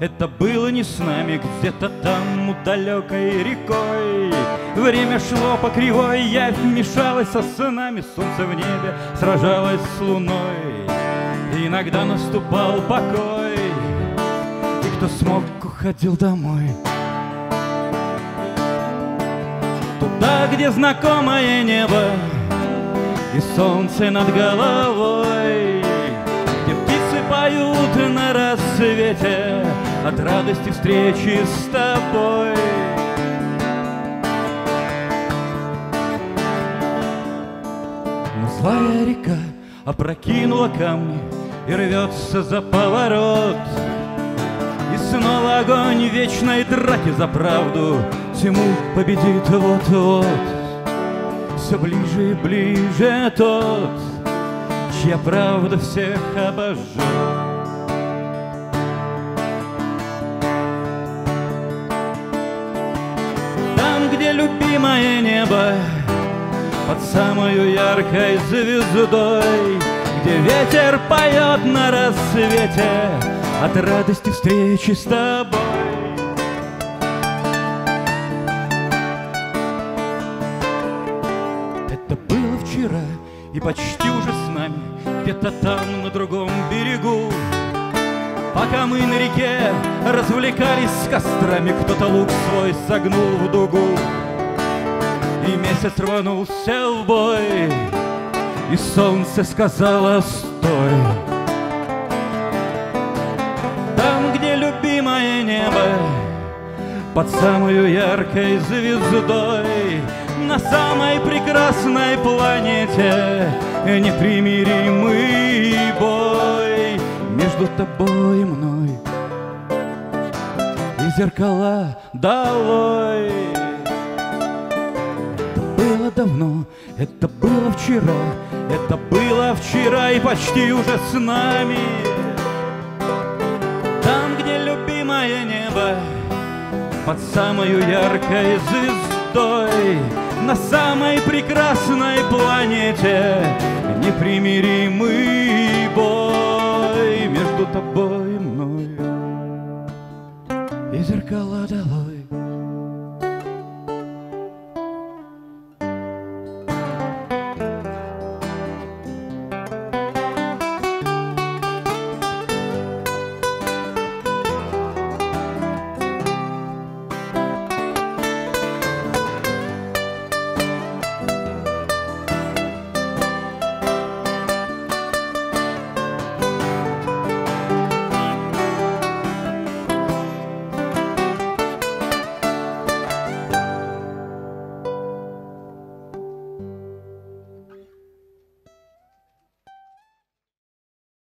Это было не с нами, где-то там у далекой рекой. Время шло по кривой, я вмешалась со снами Солнце в небе сражалось с луной. Иногда наступал покой И кто смог, уходил домой. Туда, где знакомое небо И солнце над головой поют на рассвете От радости встречи с тобой. Но злая река опрокинула камни И рвется за поворот. И снова огонь вечной драки за правду Тьму победит вот-вот. Все ближе и ближе тот Чья правда всех обожжет любимое небо под самую яркой звездой, Где ветер поет на рассвете От радости встречи с тобой. Это было вчера и почти уже с нами Где-то там на другом берегу Пока мы на реке развлекались с кострами Кто-то лук свой согнул в дугу И месяц рванулся в бой И солнце сказала «Стой!» Там, где любимое небо Под самую яркой звездой На самой прекрасной планете Непримиримый бой Между тобой и мной И зеркала долой давно, это было вчера Это было вчера и почти уже с нами. Там, где любимое небо Под самую яркой звездой На самой прекрасной планете Непримиримый бой Между тобой и мной И зеркала долой